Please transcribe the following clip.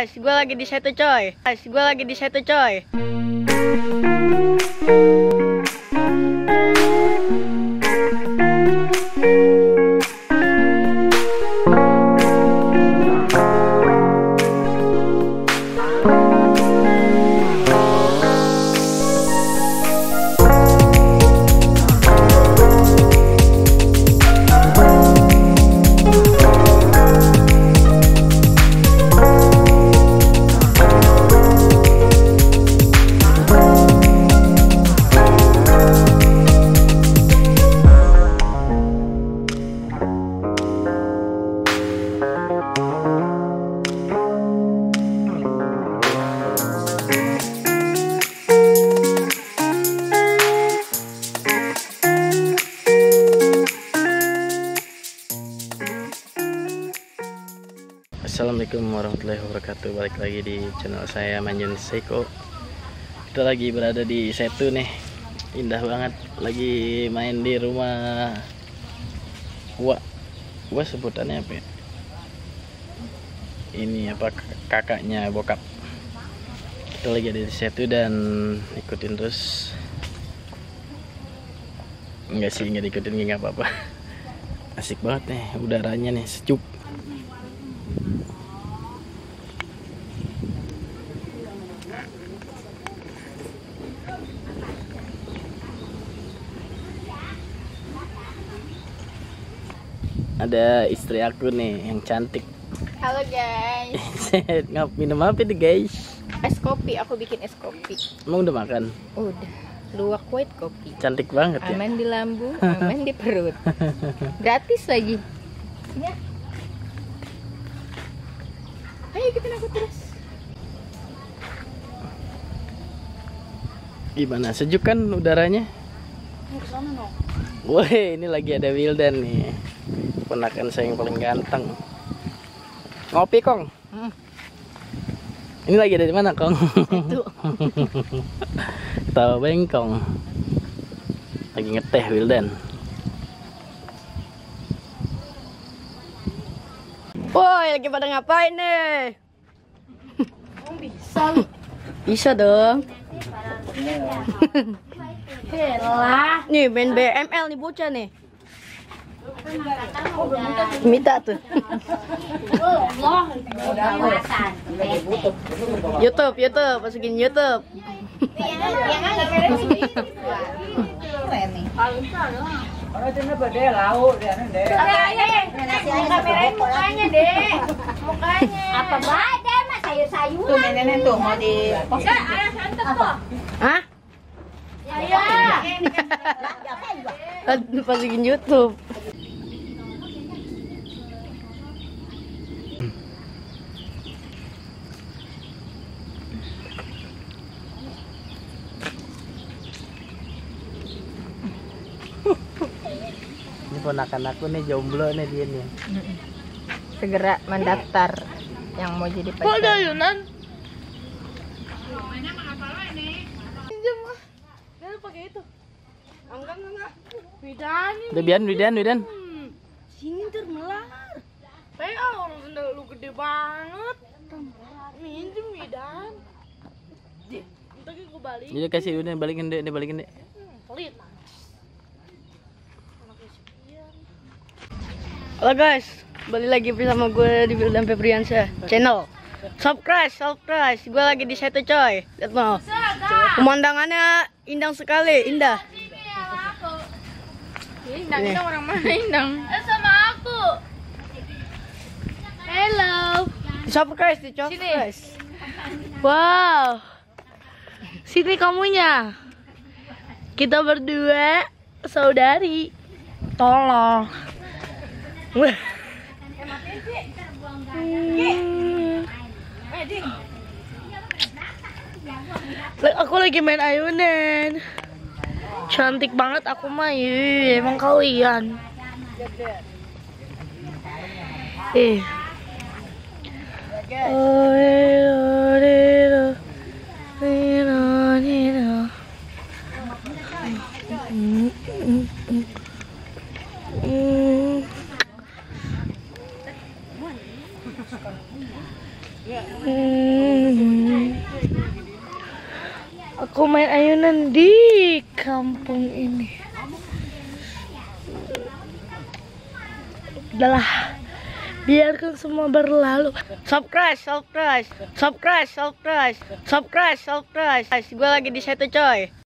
Guys, gue lagi di situ coy. Guys, gue lagi di situ coy. Warahmatullahi wabarakatuh. Balik lagi di channel saya Manjun Seiko. Kita lagi berada di Setu nih. Indah banget. Lagi main di rumah Gua. Gua sebutannya apa ya? Ini apa? Kakaknya bokap. Kita lagi ada di Setu dan Ikutin terus. Enggak sih enggak diikutin enggak apa-apa. Asik banget nih udaranya nih sejuk ada istri aku nih yang cantik Halo guys, ngap minum apa nih guys es kopi. Aku bikin es kopi. emang udah makan Udah, luwak white kopi. cantik banget ya Aman di lambung, aman di perut. Gratis lagi. Ya. Ayo kita aku terus. gimana sejuk kan udaranya Woi ini lagi ada Wildan nih Ponakan saya yang paling ganteng Ngopi Kong Ini lagi ada di mana Kong? Itu. Tahu bengkong Lagi ngeteh Wildan Woi, lagi pada ngapain nih? Bisa. Bisa dong. Helah. Nih, main BML nih bocah nih. Minta tuh. YouTube, YouTube, masukin YouTube. Kamerain mukanya, Dek. Mukanya. Apa mah sayur-sayuran. Tuh nenek tuh mau di Enggak, santet. Hah? Iya. Aduh, masukin YouTube. Ini ponakan aku nih jomblo nih dia nih Segera mendaftar yang mau jadi pacar. Yunan? Widan, Widan, Widan Sini termelar. Pengen orang sendal lu gede banget. Minjem Midan. Ntar gue balik. Jadi kasih Widan balikin deh, dia balikin deh Pelit. Halo guys, balik lagi bersama gue di Wildan Febriansyah channel. Subscribe, subscribe. Gue lagi di situ coy. Lihat mau. Pemandangannya indah sekali, indah. Indang, Ini. Indang orang mana Indang? Eh, sama aku. Hello. Subscribe, di subscribe. Wow. Sini kamunya. Kita berdua saudari. Tolong. Hmm. Aku lagi main ayunan. Cantik banget aku mah, Ih, emang kalian. Eh. Mm. Aku main ayunan di kampung ini. Udahlah, biarkan semua berlalu. Subscribe, subscribe, subscribe, subscribe, subscribe, subscribe. Gue lagi di situ coy.